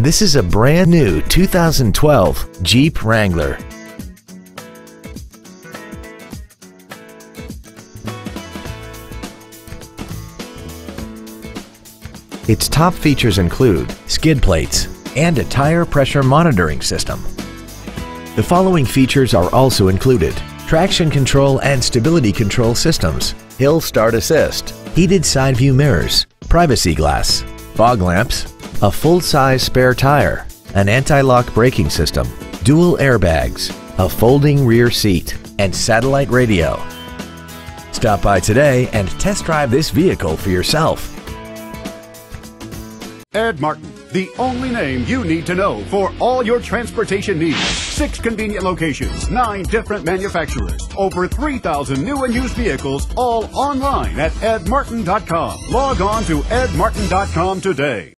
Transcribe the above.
This is a brand new 2012 Jeep Wrangler. Its top features include skid plates and a tire pressure monitoring system. The following features are also included. Traction control and stability control systems, hill start assist, heated side view mirrors, privacy glass, fog lamps, a full-size spare tire, an anti-lock braking system, dual airbags, a folding rear seat, and satellite radio. Stop by today and test drive this vehicle for yourself. Ed Martin, the only name you need to know for all your transportation needs. Six convenient locations, nine different manufacturers, over 3,000 new and used vehicles, all online at edmartin.com. Log on to edmartin.com today.